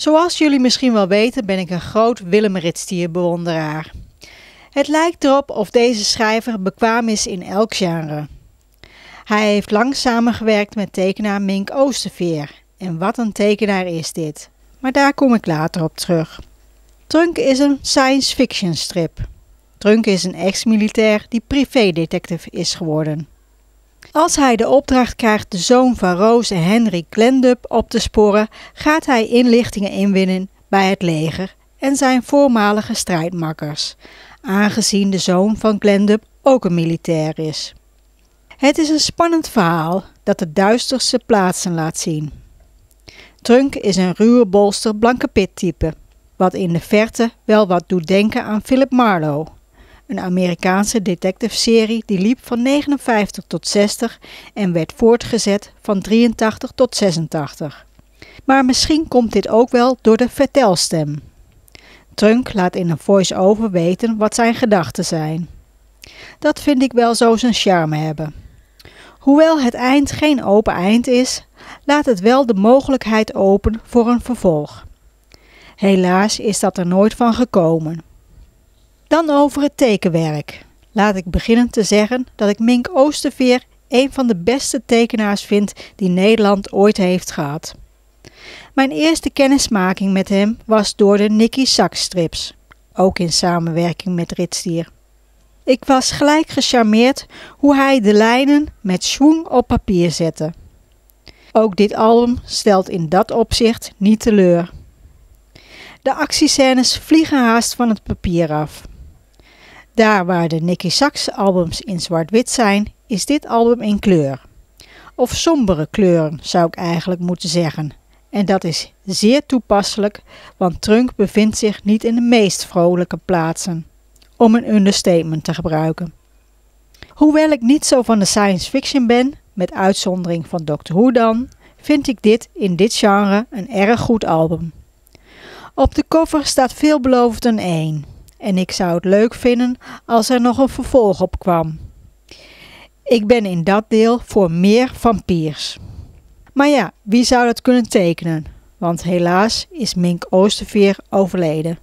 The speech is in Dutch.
Zoals jullie misschien wel weten ben ik een groot Willem Ritstier bewonderaar. Het lijkt erop of deze schrijver bekwaam is in elk genre. Hij heeft lang samengewerkt met tekenaar Mink Oosterveer. En wat een tekenaar is dit. Maar daar kom ik later op terug. Trunk is een science fiction strip. Trunk is een ex-militair die privédetective is geworden. Als hij de opdracht krijgt de zoon van Roos en Henry Glendup op te sporen, gaat hij inlichtingen inwinnen bij het leger en zijn voormalige strijdmakkers, aangezien de zoon van Glendup ook een militair is. Het is een spannend verhaal dat de duisterste plaatsen laat zien. Trunk is een ruwe bolster blanke pit type, wat in de verte wel wat doet denken aan Philip Marlowe een Amerikaanse detective-serie die liep van 59 tot 60 en werd voortgezet van 83 tot 86. Maar misschien komt dit ook wel door de vertelstem. Trunk laat in een voice-over weten wat zijn gedachten zijn. Dat vind ik wel zo zijn charme hebben. Hoewel het eind geen open eind is, laat het wel de mogelijkheid open voor een vervolg. Helaas is dat er nooit van gekomen. Dan over het tekenwerk. Laat ik beginnen te zeggen dat ik Mink Oosterveer een van de beste tekenaars vind die Nederland ooit heeft gehad. Mijn eerste kennismaking met hem was door de Nicky Sachs strips, ook in samenwerking met Ritstier. Ik was gelijk gecharmeerd hoe hij de lijnen met schwung op papier zette. Ook dit album stelt in dat opzicht niet teleur. De actiescènes vliegen haast van het papier af. Daar waar de Nicky Sachs albums in zwart-wit zijn, is dit album in kleur. Of sombere kleuren zou ik eigenlijk moeten zeggen. En dat is zeer toepasselijk, want Trunk bevindt zich niet in de meest vrolijke plaatsen. Om een understatement te gebruiken. Hoewel ik niet zo van de science fiction ben, met uitzondering van Doctor Who dan, vind ik dit in dit genre een erg goed album. Op de cover staat veelbelovend een 1 en ik zou het leuk vinden als er nog een vervolg op kwam. Ik ben in dat deel voor meer vampiers. Maar ja, wie zou dat kunnen tekenen? Want helaas is Mink Oosterveer overleden.